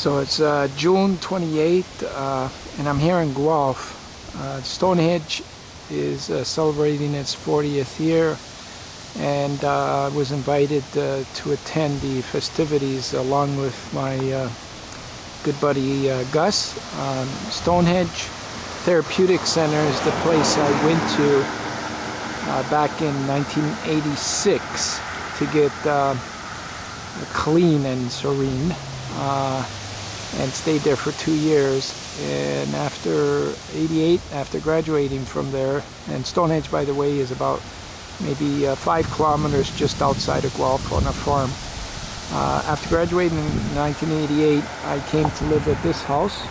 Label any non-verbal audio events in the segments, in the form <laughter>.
So it's uh, June 28th, uh, and I'm here in Guelph. Uh, Stonehenge is uh, celebrating its 40th year, and uh, I was invited uh, to attend the festivities along with my good buddy Gus. Um, Stonehenge Therapeutic Center is the place I went to back in 1986 to get clean and serene and stayed there for two years. And after 88, after graduating from there, and Stonehenge, by the way, is about maybe uh, five kilometers just outside of Guelph on a farm. Uh, after graduating in 1988, I came to live at this house,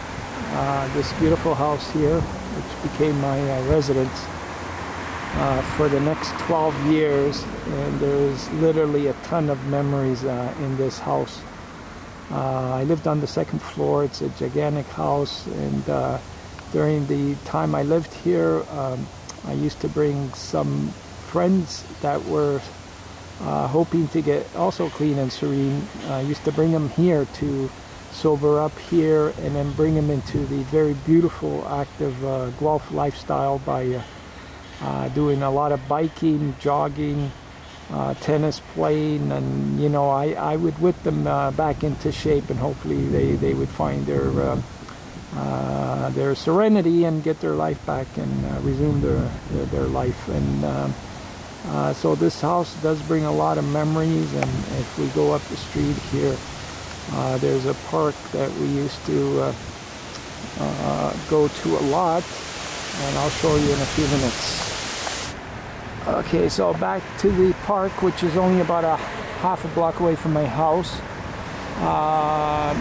uh, this beautiful house here, which became my uh, residence uh, for the next 12 years. And there's literally a ton of memories uh, in this house. Uh, I lived on the second floor. It's a gigantic house, and uh, during the time I lived here, um, I used to bring some friends that were uh, hoping to get also clean and serene. I used to bring them here to sober up here, and then bring them into the very beautiful, active Guelph lifestyle by uh, uh, doing a lot of biking, jogging uh, tennis playing, and you know, I, I would whip them uh, back into shape, and hopefully they, they would find their uh, uh their serenity and get their life back and uh, resume their, their, their life. And uh, so this house does bring a lot of memories. And if we go up the street here, there's a park that we used to go to a lot, and I'll show you in a few minutes. Okay, so back to the park, which is only about a half a block away from my house. Uh,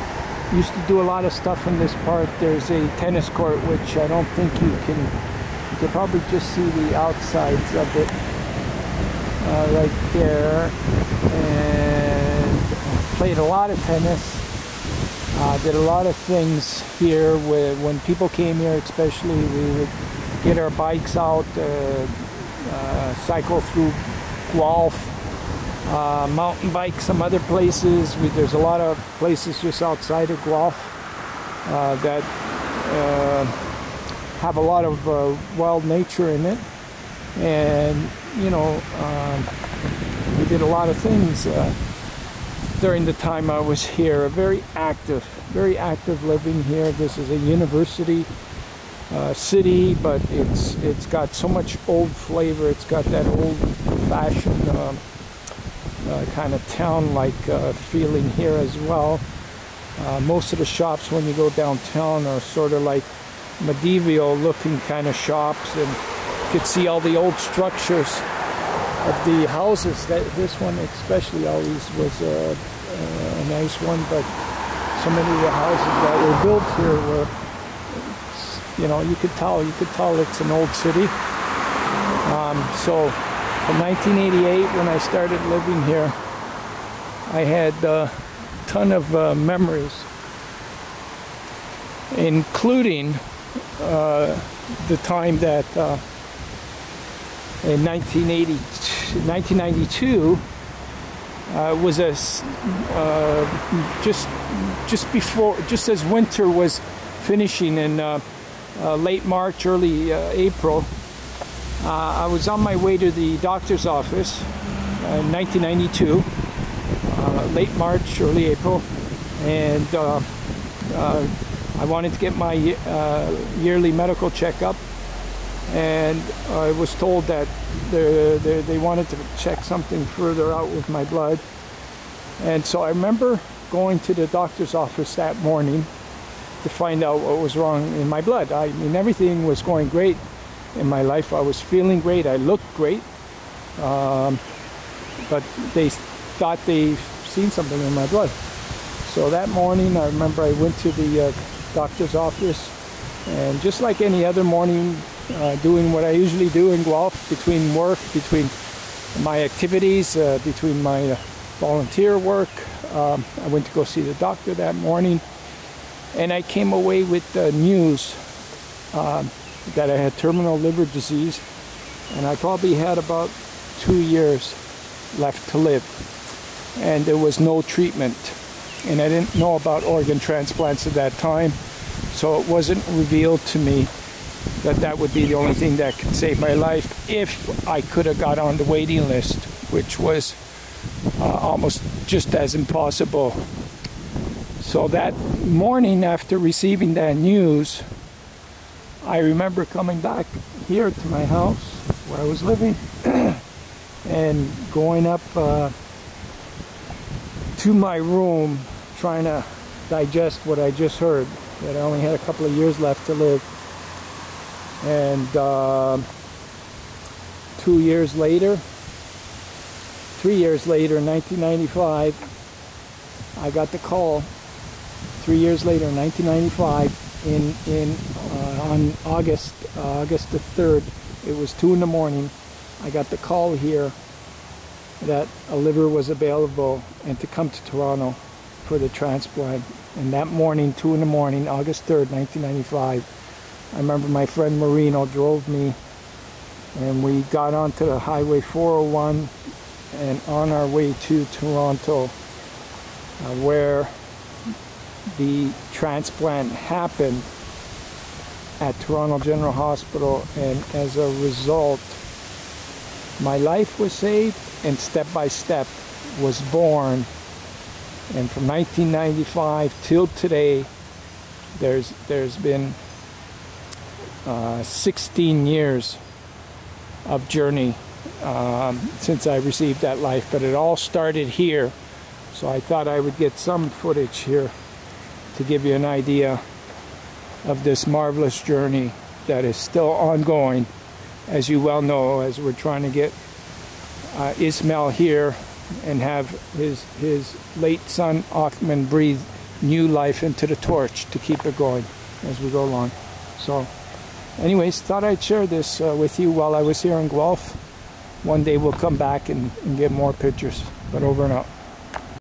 used to do a lot of stuff in this park. There's a tennis court, which I don't think you can. You can probably just see the outsides of it uh, right there. And played a lot of tennis. Uh, did a lot of things here. When people came here, especially, we would get our bikes out. Uh, cycle through Guelph, uh, mountain bike some other places. We, there's a lot of places just outside of Guelph uh, that uh, have a lot of uh, wild nature in it. And, you know, um, we did a lot of things during the time I was here. A very active, very active living here. This is a university uh, city, but it's it's got so much old flavor. It's got that old-fashioned uh, uh, kind of town-like uh, feeling here as well. Uh, most of the shops, when you go downtown, are sort of like medieval-looking kind of shops, and you could see all the old structures of the houses. That this one especially always was a, a nice one, but so many of the houses that were built here were you know, you could tell, you could tell it's an old city. Um, so from 1988 when I started living here, I had a ton of uh, memories, including uh, the time that uh, in 1980, 1992 uh, was a uh, just just before just as winter was finishing and uh, uh, late March, early uh, April. Uh, I was on my way to the doctor's office in 1992, late March, early April, and I wanted to get my yearly medical checkup and I was told that they're, they're, they wanted to check something further out with my blood. And so I remember going to the doctor's office that morning to find out what was wrong in my blood. I mean, everything was going great in my life. I was feeling great. I looked great. Um, but they thought they seen something in my blood. So that morning, I remember I went to the uh, doctor's office, and just like any other morning, uh, doing what I usually do in Guelph, between work, between my activities, uh, between my uh, volunteer work, um, I went to go see the doctor that morning and I came away with the news uh, that I had terminal liver disease, and I probably had about two years left to live, and there was no treatment. and I didn't know about organ transplants at that time, so it wasn't revealed to me that that would be the only thing that could save my life if I could have got on the waiting list, which was uh, almost just as impossible. So that morning after receiving that news, I remember coming back here to my house where I was living <clears throat> and going up uh, to my room trying to digest what I just heard that I only had a couple of years left to live. And uh, two years later three years later in 1995 I got the call three years later in 1995 in in uh, on August uh, August the 3rd it was two in the morning I got the call here that a liver was available and to come to Toronto for the transplant. And that morning two in the morning August 3rd 1995 I remember my friend Marino drove me and we got onto the highway 401 and on our way to Toronto uh, where the transplant happened at Toronto General Hospital and as a result my life was saved and step by step was born and from 1995 till today there's there's been uh, 16 years of journey um, since I received that life, but it all started here. So I thought I would get some footage here to give you an idea of this marvelous journey that is still ongoing, as you well know, as we're trying to get uh, Ismail here and have his his late son Ahmed breathe new life into the torch to keep it going as we go along. So anyways, thought I'd share this uh, with you while I was here in Guelph. One day we'll come back and, and get more pictures. But over and out.